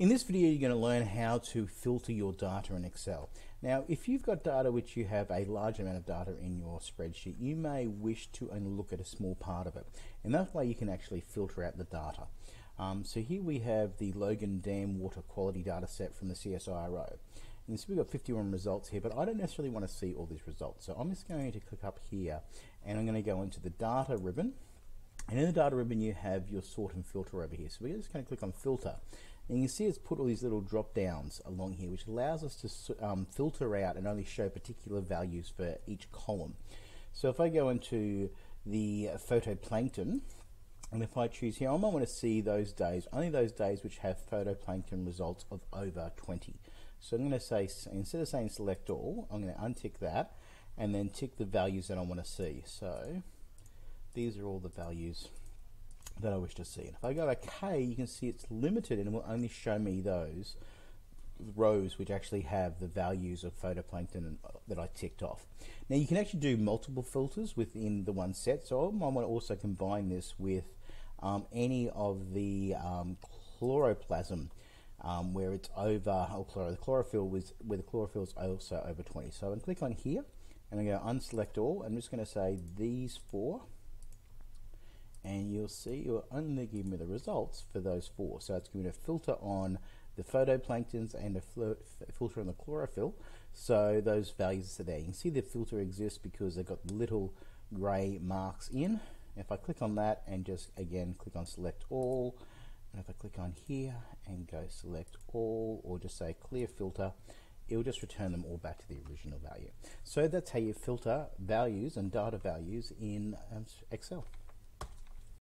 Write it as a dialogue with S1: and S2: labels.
S1: In this video, you're going to learn how to filter your data in Excel. Now, if you've got data which you have a large amount of data in your spreadsheet, you may wish to only look at a small part of it. And that way you can actually filter out the data. Um, so here we have the Logan Dam water quality data set from the CSIRO. And so we've got 51 results here, but I don't necessarily want to see all these results. So I'm just going to click up here and I'm going to go into the data ribbon. And in the data ribbon, you have your sort and filter over here. So we're just going to click on filter. And you can see it's put all these little drop downs along here, which allows us to um, filter out and only show particular values for each column. So if I go into the phytoplankton, and if I choose here, I might want to see those days, only those days which have phytoplankton results of over 20. So I'm going to say, instead of saying select all, I'm going to untick that and then tick the values that I want to see. So these are all the values that I wish to see. And if I go OK, you can see it's limited and it will only show me those rows which actually have the values of phytoplankton that I ticked off. Now you can actually do multiple filters within the one set, so I might want to also combine this with um, any of the um, chloroplasm um, where it's over, oh, chloro, the chlorophyll was, where the chlorophyll is also over 20. So I'm going to click on here and I'm going to unselect all. I'm just going to say these four and you'll see you'll only give me the results for those four. So it's going to filter on the photoplanktons and a filter on the chlorophyll. So those values are there. You can see the filter exists because they've got little grey marks in. If I click on that and just again click on select all, and if I click on here and go select all or just say clear filter, it will just return them all back to the original value. So that's how you filter values and data values in um, Excel.